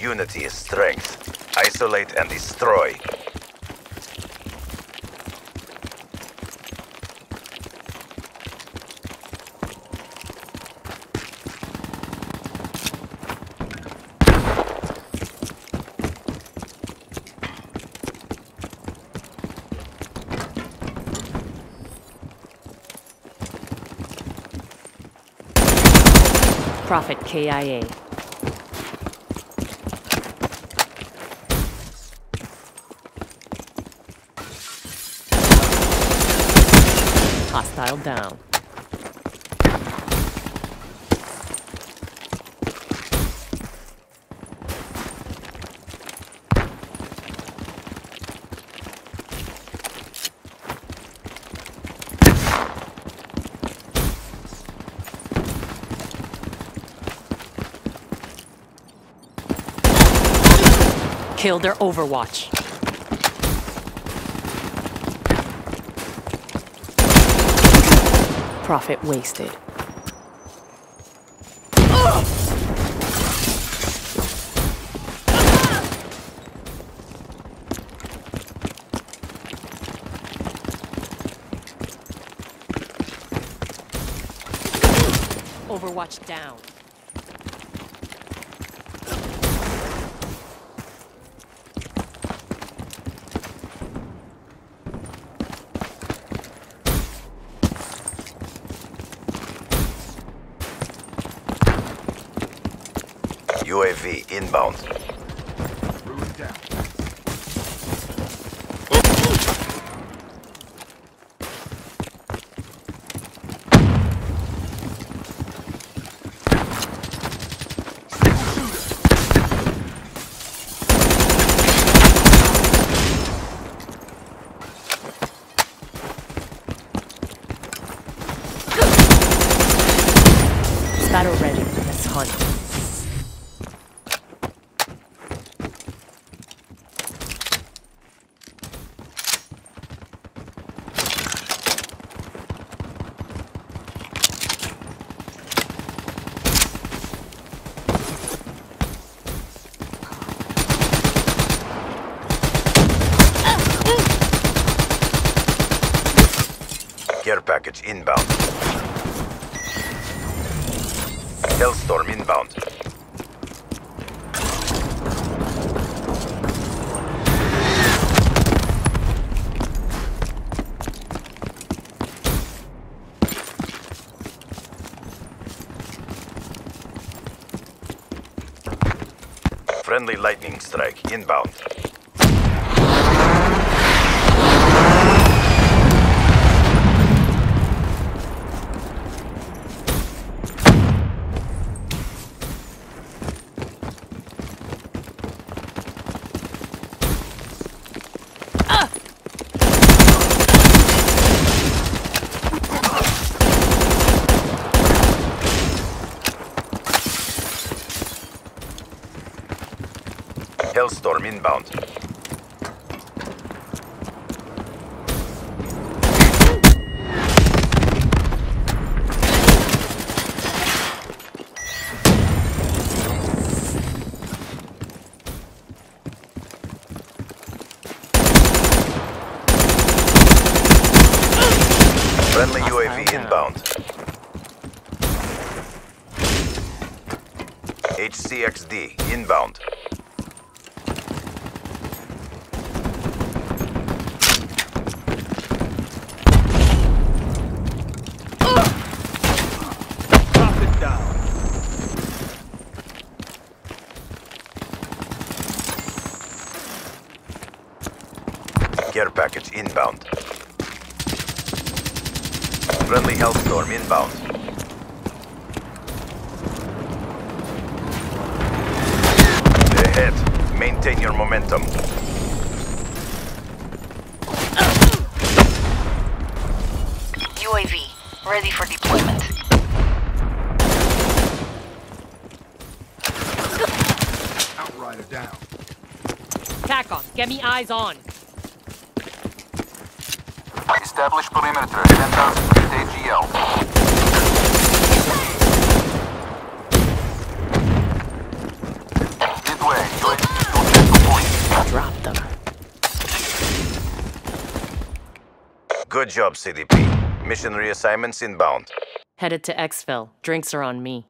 Unity is strength. Isolate and destroy. Prophet KIA. Hostile down. Kill their Overwatch. Prophet wasted. Overwatch down. UAV inbound. Care package inbound. Hellstorm inbound. Friendly lightning strike inbound. Hellstorm inbound. Friendly UAV inbound. HCXD inbound. Down. Care package inbound. Friendly Hellstorm inbound. Ahead. Maintain your momentum. UAV, ready for deployment. Get me eyes on. Establish perimeter. 10,000 feet AGL. Drop them. Good job, CDP. Mission reassignments inbound. Headed to Exfil. Drinks are on me.